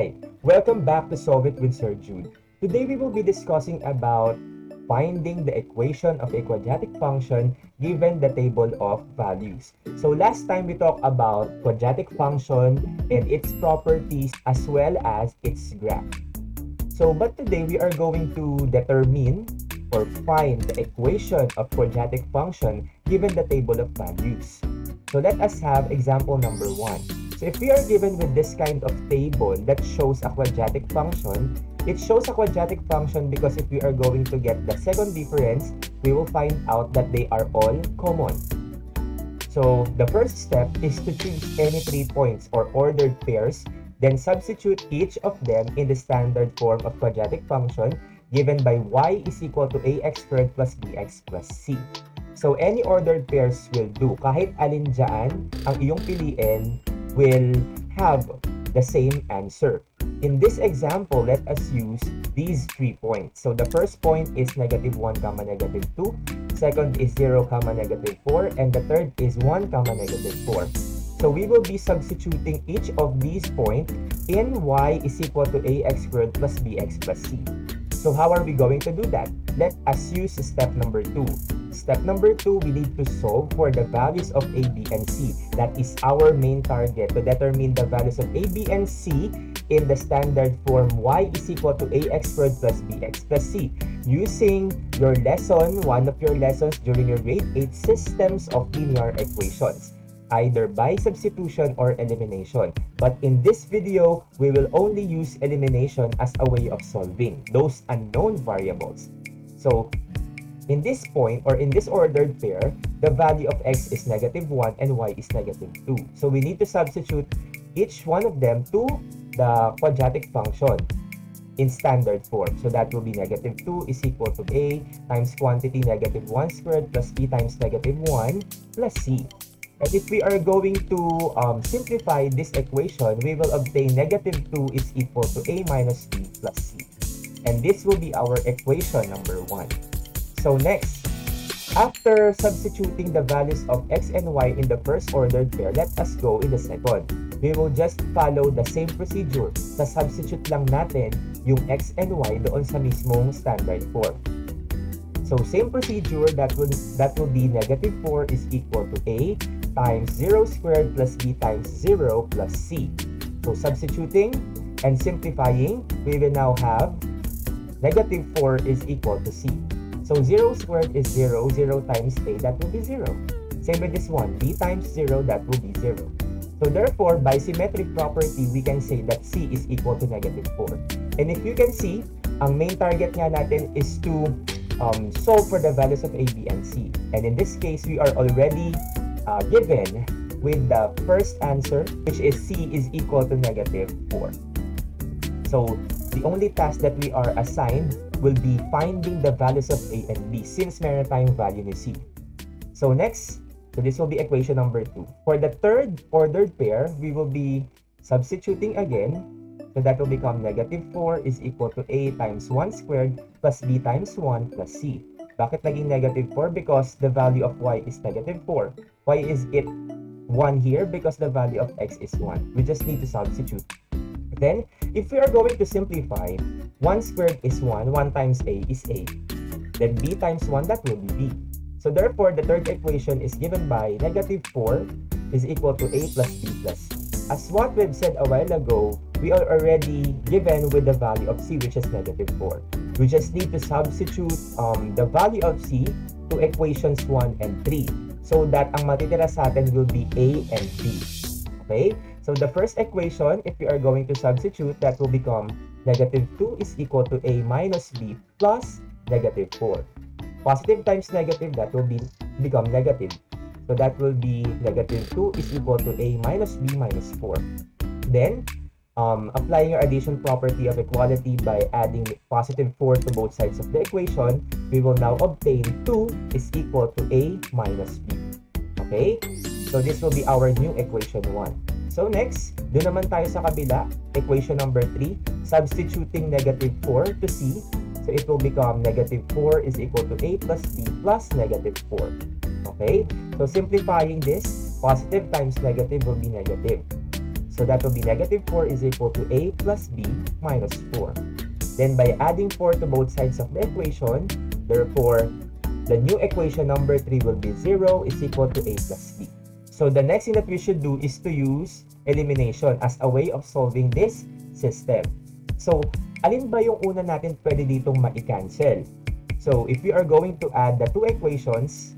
Hi, welcome back to Solve It with Sir Jude. Today we will be discussing about finding the equation of a quadratic function given the table of values. So last time we talked about quadratic function and its properties as well as its graph. So but today we are going to determine or find the equation of quadratic function given the table of values. So let us have example number one. So if we are given with this kind of table that shows a quadratic function, it shows a quadratic function because if we are going to get the second difference, we will find out that they are all common. So the first step is to choose any three points or ordered pairs, then substitute each of them in the standard form of quadratic function given by y is equal to ax squared plus bx plus c. So any ordered pairs will do. Kahit alin dyan ang iyong piliin, will have the same answer. In this example, let us use these three points. So the first point is negative 1 comma negative 2. Second is 0 comma negative 4. And the third is 1 comma negative 4. So we will be substituting each of these points in y is equal to ax squared plus bx plus c. So how are we going to do that? Let us use step number 2. Step number two, we need to solve for the values of A, B, and C. That is our main target to determine the values of A, B, and C in the standard form y is equal to ax squared plus bx plus c. Using your lesson, one of your lessons during your grade 8 systems of linear equations either by substitution or elimination. But in this video, we will only use elimination as a way of solving those unknown variables. So in this point or in this ordered pair, the value of x is negative 1 and y is negative 2. So we need to substitute each one of them to the quadratic function in standard form. So that will be negative 2 is equal to a times quantity negative 1 squared plus b times negative 1 plus c. And if we are going to um, simplify this equation, we will obtain negative 2 is equal to a minus b plus c. And this will be our equation number 1. So next, after substituting the values of x and y in the first ordered pair, let us go in the second. We will just follow the same procedure. Sa substitute lang natin yung x and y doon sa mismong standard form. So same procedure, that will, that will be negative 4 is equal to a times 0 squared plus b times 0 plus c. So substituting and simplifying, we will now have negative 4 is equal to c. So 0 squared is 0. 0 times a, that will be 0. Same with this one. b times 0, that will be 0. So therefore, by symmetric property, we can say that c is equal to negative 4. And if you can see, ang main target nga natin is to um, solve for the values of a, b, and c. And in this case, we are already uh, given with the first answer, which is c is equal to negative 4. So the only task that we are assigned will be finding the values of A and B since tayong value ni C. So next, so this will be equation number 2. For the third ordered pair, we will be substituting again. So that will become negative 4 is equal to A times 1 squared plus B times 1 plus C. Bakit naging negative 4? Because the value of y is negative 4. Why is it 1 here? Because the value of x is 1. We just need to substitute. Then, if we are going to simplify, 1 squared is 1, 1 times a is a. Then b times 1, that will be b. So therefore, the third equation is given by negative 4 is equal to a plus b plus. As what we've said a while ago, we are already given with the value of c which is negative 4. We just need to substitute um, the value of c to equations 1 and 3 so that ang matitira sa atin will be a and b. Okay? So the first equation, if we are going to substitute, that will become negative 2 is equal to a minus b plus negative 4. Positive times negative, that will be become negative. So that will be negative 2 is equal to a minus b minus 4. Then, um, applying our addition property of equality by adding positive 4 to both sides of the equation, we will now obtain 2 is equal to a minus b. Okay? So this will be our new equation 1. So next, doon naman tayo sa kabila, equation number 3, substituting negative 4 to c. So it will become negative 4 is equal to a plus b plus negative 4. Okay? So simplifying this, positive times negative will be negative. So that will be negative 4 is equal to a plus b minus 4. Then by adding 4 to both sides of the equation, therefore, the new equation number 3 will be 0 is equal to a plus b. So the next thing that we should do is to use elimination as a way of solving this system. So, alin ba yung una natin pwede ditong ma-cancel? So, if we are going to add the two equations,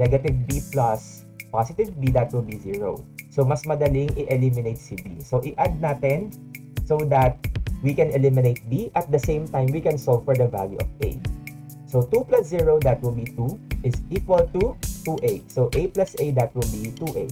negative b plus positive b, that will be 0. So, mas madaling i-eliminate si b. So, i-add natin so that we can eliminate b. At the same time, we can solve for the value of a. So, 2 plus 0, that will be 2, is equal to 2a. So, a plus a, that will be 2a.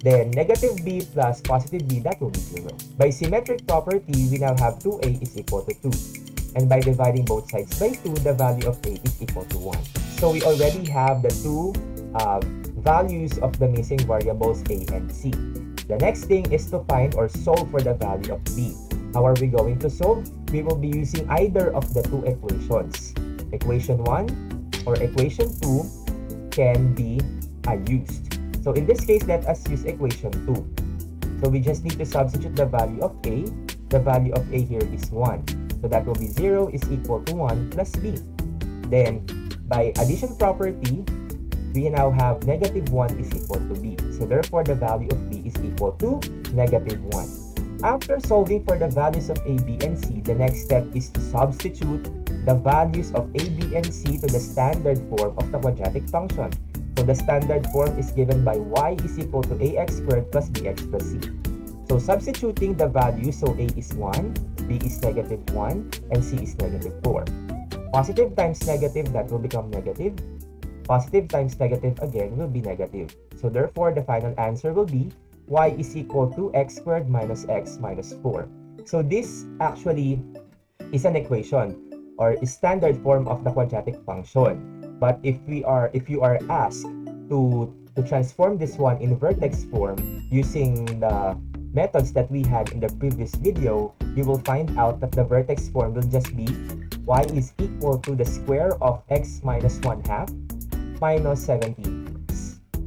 Then, negative b plus positive b, that will be 0. By symmetric property, we now have 2a is equal to 2. And by dividing both sides by 2, the value of a is equal to 1. So, we already have the two uh, values of the missing variables a and c. The next thing is to find or solve for the value of b. How are we going to solve? We will be using either of the two equations. Equation 1 or equation 2 can be used. So in this case, let us use equation 2. So we just need to substitute the value of a. The value of a here is 1. So that will be 0 is equal to 1 plus b. Then, by addition property, we now have negative 1 is equal to b. So therefore, the value of b is equal to negative 1. After solving for the values of a, b, and c, the next step is to substitute the values of a, b, and c to the standard form of the quadratic function. So the standard form is given by y is equal to ax squared plus bx plus c. So substituting the values, so a is 1, b is negative 1, and c is negative 4. Positive times negative, that will become negative. Positive times negative again will be negative. So therefore, the final answer will be y is equal to x squared minus x minus 4. So this actually is an equation or standard form of the quadratic function. But if we are if you are asked to to transform this one in vertex form using the methods that we had in the previous video, you will find out that the vertex form will just be y is equal to the square of x minus 1 half minus 17.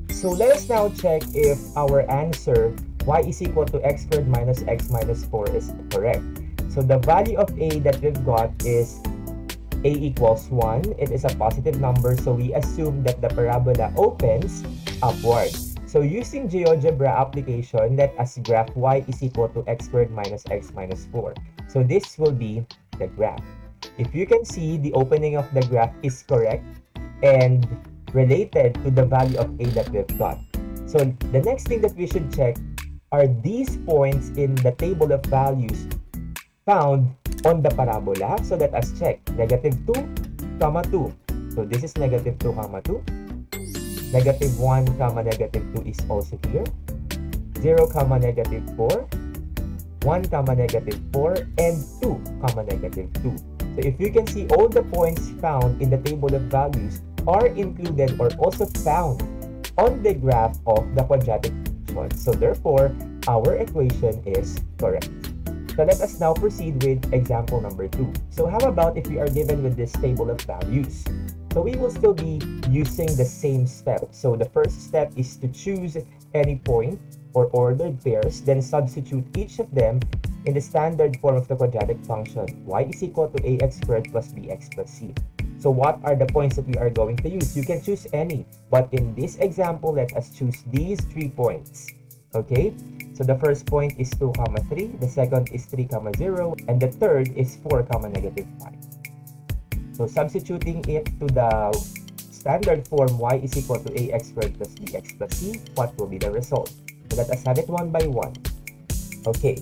So let us now check if our answer y is equal to x squared minus x minus 4 is correct. So the value of a that we've got is a equals 1, it is a positive number, so we assume that the parabola opens upward. So using GeoGebra application, let us graph y is equal to x squared minus x minus 4. So this will be the graph. If you can see, the opening of the graph is correct and related to the value of a that we've got. So the next thing that we should check are these points in the table of values found on the parabola. So let us check. Negative 2, comma 2. So this is negative 2, comma 2. Negative 1, comma negative 2 is also here. 0, comma negative 4. 1, comma negative 4. And 2, comma negative 2. So if you can see all the points found in the table of values are included or also found on the graph of the quadratic function. So therefore, our equation is correct. So let us now proceed with example number two. So how about if we are given with this table of values? So we will still be using the same step. So the first step is to choose any point or ordered pairs, then substitute each of them in the standard form of the quadratic function. y is equal to ax squared plus bx plus c. So what are the points that we are going to use? You can choose any, but in this example, let us choose these three points. Okay, so the first point is 2 comma 3, the second is 3 comma 0, and the third is 4 comma negative 5. So substituting it to the standard form y is equal to ax squared plus bx plus c, what will be the result? So let us have it one by one. Okay.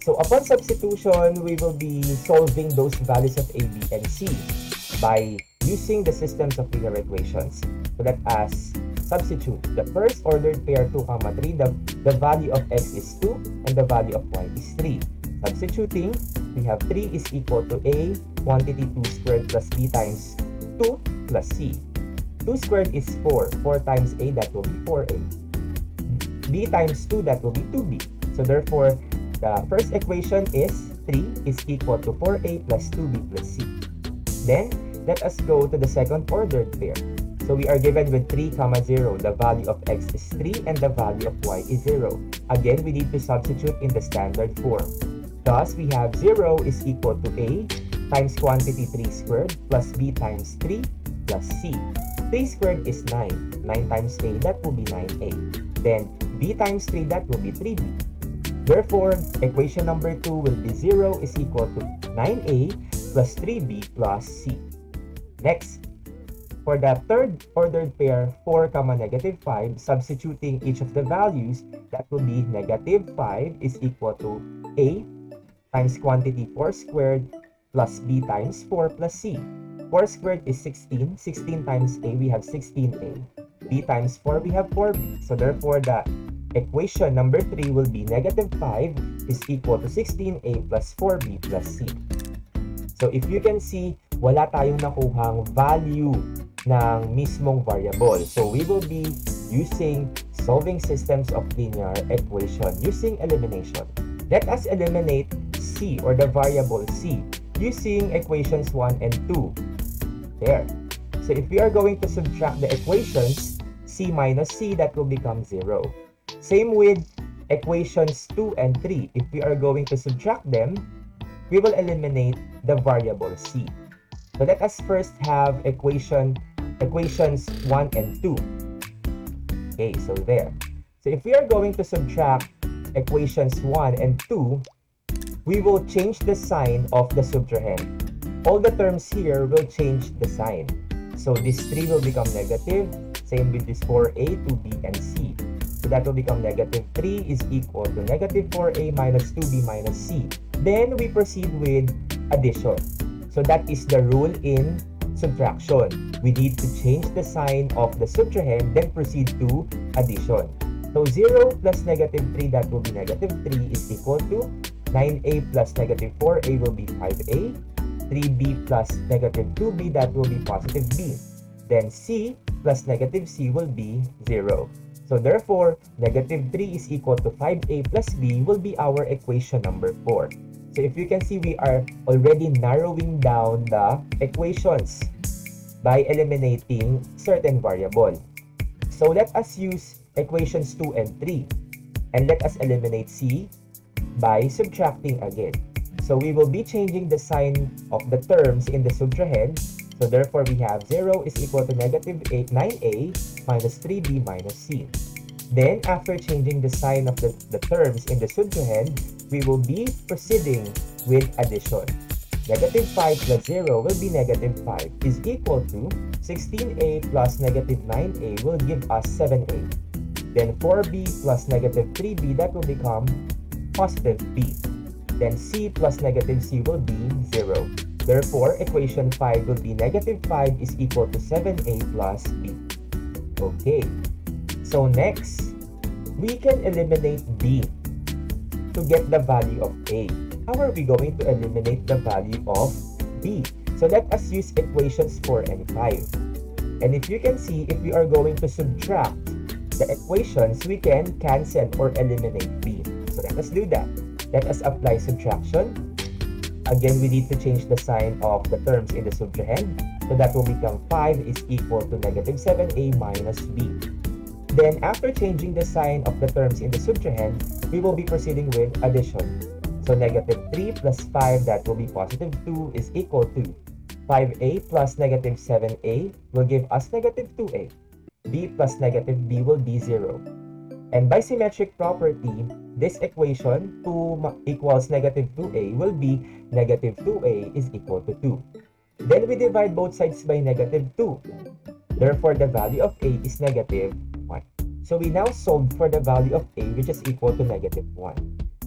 So upon substitution, we will be solving those values of a, b, and c by using the systems of linear equations. So let us substitute the first ordered pair 2 comma 3 the, the value of x is 2 and the value of y is 3 substituting we have 3 is equal to a quantity 2 squared plus b times 2 plus c. 2 squared is 4 4 times a that will be 4a b times 2 that will be 2b so therefore the first equation is 3 is equal to 4a plus 2b plus c. Then let us go to the second ordered pair So we are given with 3 comma 0. The value of x is 3 and the value of y is 0. Again, we need to substitute in the standard form. Thus, we have 0 is equal to a times quantity 3 squared plus b times 3 plus c. 3 squared is 9. 9 times a, that will be 9a. Then b times 3, that will be 3b. Therefore, equation number 2 will be 0 is equal to 9a plus 3b plus c. Next, for the third ordered pair, 4 comma negative 5, substituting each of the values, that will be negative 5 is equal to a times quantity 4 squared plus b times 4 plus c. 4 squared is 16. 16 times a, we have 16a. b times 4, we have 4b. So therefore, the equation number 3 will be negative 5 is equal to 16a plus 4b plus c. So if you can see, wala tayong nakuhang value ng mismong variable. So we will be using solving systems of linear equation using elimination. Let us eliminate c or the variable c using equations 1 and 2. There. So if we are going to subtract the equations, c minus c, that will become 0. Same with equations 2 and 3. If we are going to subtract them, we will eliminate the variable c. So let us first have equation equations 1 and 2. Okay, so there. So if we are going to subtract equations 1 and 2, we will change the sign of the subtrahend. All the terms here will change the sign. So this 3 will become negative. Same with this 4a, 2b, and c. So that will become negative 3 is equal to negative 4a minus 2b minus c. Then we proceed with addition. So that is the rule in subtraction. We need to change the sign of the subtrahend, then proceed to addition. So 0 plus negative 3, that will be negative 3, is equal to 9a plus negative 4a will be 5a. 3b plus negative 2b, that will be positive b. Then c plus negative c will be 0. So therefore, negative 3 is equal to 5a plus b will be our equation number 4. So if you can see, we are already narrowing down the equations by eliminating certain variable. So let us use equations 2 and 3. And let us eliminate c by subtracting again. So we will be changing the sign of the terms in the subtrahend. So therefore, we have 0 is equal to negative 8, 9a minus 3b minus c. Then, after changing the sign of the, the terms in the subtrahend, we will be proceeding with addition. Negative 5 plus 0 will be negative 5 is equal to 16a plus negative 9a will give us 7a. Then 4b plus negative 3b that will become positive b. Then c plus negative c will be 0. Therefore, equation 5 will be negative 5 is equal to 7a plus b. Okay. So next, we can eliminate b to get the value of a. How are we going to eliminate the value of b? So let us use equations 4 and 5. And if you can see, if we are going to subtract the equations, we can cancel or eliminate b. So let us do that. Let us apply subtraction. Again, we need to change the sign of the terms in the subtrahend. So that will become 5 is equal to negative 7a minus b. Then, after changing the sign of the terms in the subtrahend, we will be proceeding with addition. So, negative 3 plus 5, that will be positive 2, is equal to 5a plus negative 7a will give us negative 2a. b plus negative b will be 0. And by symmetric property, this equation 2 equals negative 2a will be negative 2a is equal to 2. Then we divide both sides by negative 2. Therefore, the value of a is negative 1. So we now solve for the value of a which is equal to negative 1.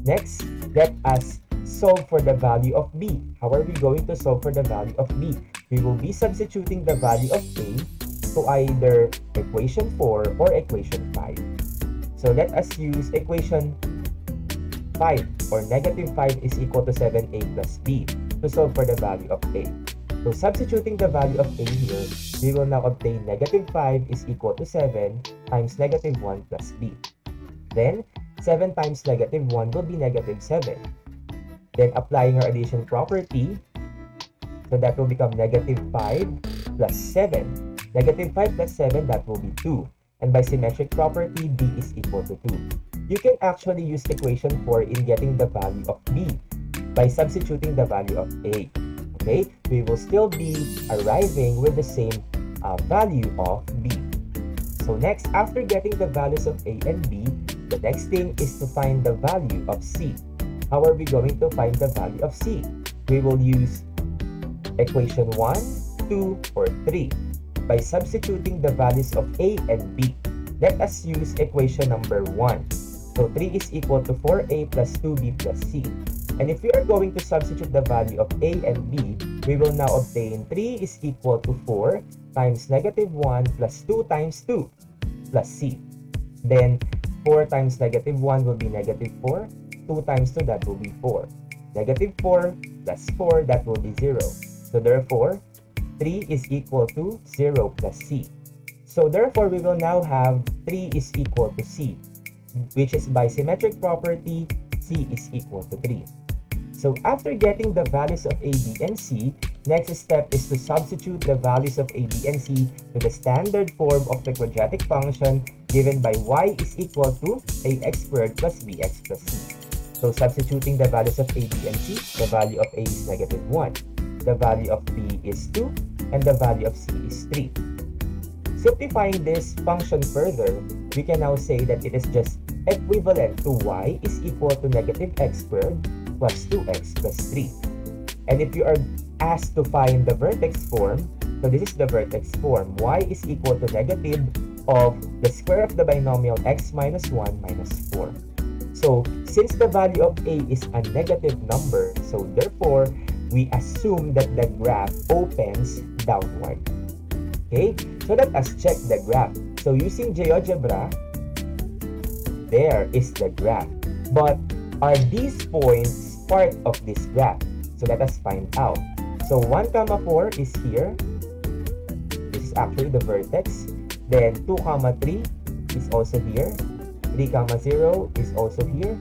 Next, let us solve for the value of b. How are we going to solve for the value of b? We will be substituting the value of a to either equation 4 or equation 5. So let us use equation 5 or negative 5 is equal to 7a plus b to solve for the value of a. So substituting the value of a here, we will now obtain negative 5 is equal to 7 times negative 1 plus b. Then, 7 times negative 1 will be negative 7. Then applying our addition property, so that will become negative 5 plus 7 Negative 5 plus 7, that will be 2. And by symmetric property, b is equal to 2. You can actually use equation 4 in getting the value of b by substituting the value of a. Okay, we will still be arriving with the same uh, value of b. So next, after getting the values of a and b, the next thing is to find the value of c. How are we going to find the value of c? We will use equation 1, 2, or 3 by substituting the values of a and b. Let us use equation number 1. So 3 is equal to 4a plus 2b plus c. And if we are going to substitute the value of a and b, we will now obtain 3 is equal to 4 times negative 1 plus 2 times 2 plus c. Then 4 times negative 1 will be negative 4. 2 times 2, that will be 4. Negative 4 plus 4, that will be 0. So therefore, 3 is equal to 0 plus c. So therefore, we will now have 3 is equal to c, which is by symmetric property, c is equal to 3. So after getting the values of a, b, and c, next step is to substitute the values of a, b, and c to the standard form of the quadratic function given by y is equal to ax squared plus bx plus c. So substituting the values of a, b, and c, the value of a is negative 1, the value of b is 2, and the value of c is 3. Simplifying this function further, we can now say that it is just equivalent to y is equal to negative x squared plus 2x plus 3. And if you are asked to find the vertex form, so this is the vertex form, y is equal to negative of the square of the binomial x minus 1 minus 4. So, since the value of a is a negative number, so therefore, we assume that the graph opens downward. Okay, so let us check the graph. So using GeoGebra, there is the graph. But are these points part of this graph? So let us find out. So 1 comma 4 is here. This is actually the vertex. Then 2 comma 3 is also here. 3 comma 0 is also here.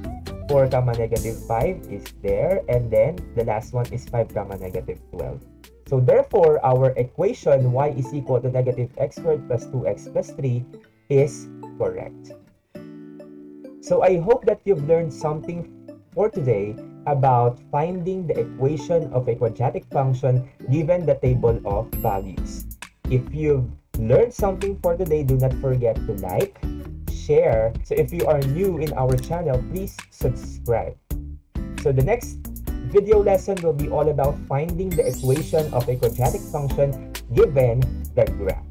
4 comma negative 5 is there. And then the last one is 5 comma negative 12. So therefore, our equation y is equal to negative x squared plus 2x plus 3 is correct. So I hope that you've learned something for today about finding the equation of a quadratic function given the table of values. If you've learned something for today, do not forget to like, share. So if you are new in our channel, please subscribe. So the next video lesson will be all about finding the equation of a quadratic function given the graph.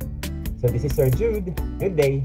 So this is Sir Jude. Good day.